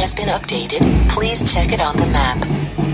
has been updated. Please check it on the map.